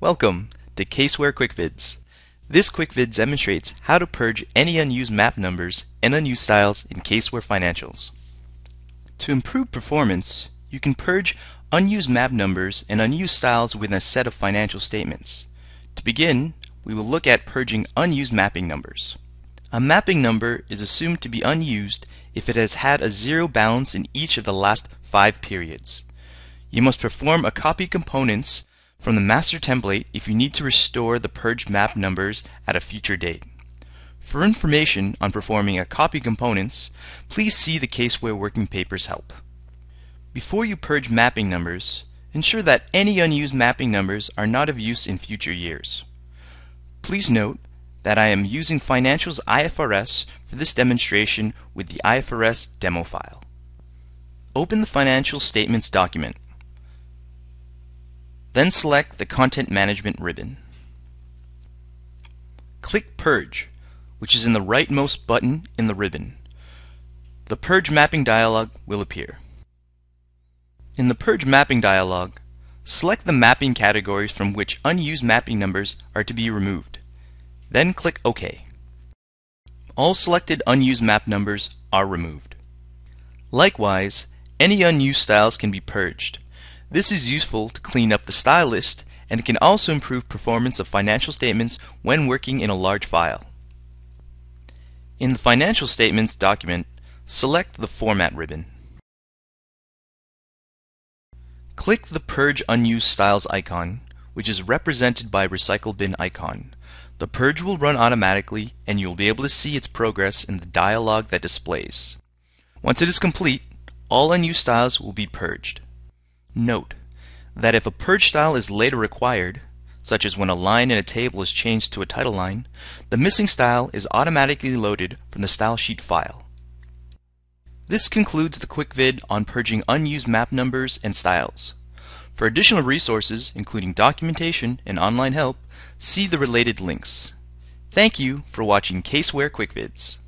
Welcome to Caseware QuickVids. This QuickVid demonstrates how to purge any unused map numbers and unused styles in Caseware Financials. To improve performance, you can purge unused map numbers and unused styles within a set of financial statements. To begin, we will look at purging unused mapping numbers. A mapping number is assumed to be unused if it has had a zero balance in each of the last five periods. You must perform a copy components from the master template if you need to restore the purged map numbers at a future date. For information on performing a copy components, please see the Caseware Working Papers help. Before you purge mapping numbers, ensure that any unused mapping numbers are not of use in future years. Please note that I am using Financials IFRS for this demonstration with the IFRS demo file. Open the Financial Statements document. Then select the Content Management ribbon. Click Purge, which is in the rightmost button in the ribbon. The Purge Mapping dialog will appear. In the Purge Mapping dialog, select the mapping categories from which unused mapping numbers are to be removed. Then click OK. All selected unused map numbers are removed. Likewise, any unused styles can be purged. This is useful to clean up the style list and it can also improve performance of financial statements when working in a large file. In the Financial Statements document, select the Format ribbon. Click the Purge Unused Styles icon, which is represented by Recycle Bin icon. The purge will run automatically and you will be able to see its progress in the dialog that displays. Once it is complete, all unused styles will be purged. Note that if a purge style is later required, such as when a line in a table is changed to a title line, the missing style is automatically loaded from the style sheet file. This concludes the quick vid on purging unused map numbers and styles. For additional resources, including documentation and online help, see the related links. Thank you for watching Caseware QuickVids.